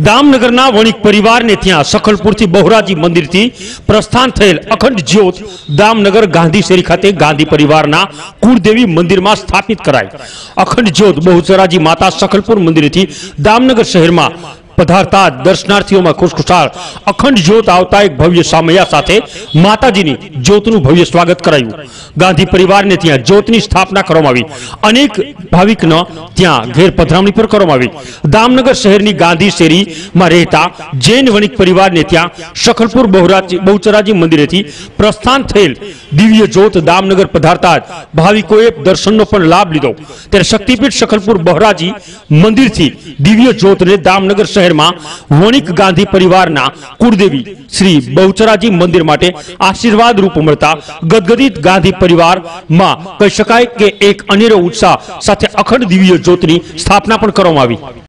દામનગરના વણિક પરિવારને ત્યાં સખલપુરથી બહુરાજી મંદિરથી પ્રસ્થાન થયેલ અખંડ જ્યોત દામનગર ગાંધી શેરી ખાતે ગાંધી પરિવારના કુળદેવી મંદિરમાં સ્થાપિત કરાઈ અખંડ જ્યોત બહુચરાજી માતા સખલપુર મંદિરથી દામનગર શહેરમાં પધારતા દર્શનાર્થીઓમાં ખુશખુશાલ અખંડ જ્યોત આવતા એક ભવ્ય સામૈયા સાથે માતાજીની જ્યોતનું ભવ્ય સ્વાગત કરાયું ગાંધી પરિવારને ત્યાં જ્યોતની સ્થાપના કરવામાં આવી અનેક ભાવિકનો ત્યાં ઘેર પધરામણી પર કરવામાં આવી દામનગર શહેરની ગાંધી શેરીમાં રહેતા જૈન વણિક પરિવારને ત્યાં સખલપુર બહુરાજી બહુચરાજી મંદિરેથી પ્રસ્થાન થયેલ દિવ્ય જ્યોત દામનગર પધારતા જ ભાવિકોએ દર્શનનો પણ લાભ લીધો ત્યારે શક્તિપીઠ સખલપુર બહરાજી મંદિરથી દિવ્ય જ્યોતને દામનગર શહેરમાં વણિક ગાંધી પરિવારના કુળદેવી શ્રી બહુચરાજી મંદિર માટે આશીર્વાદ રૂપ મળતા ગદગદિત ગાંધી પરિવારમાં કહી શકાય કે એક અનેરો ઉત્સાહ સાથે અખંડ દિવ્ય જ્યોતની સ્થાપના પણ કરવામાં આવી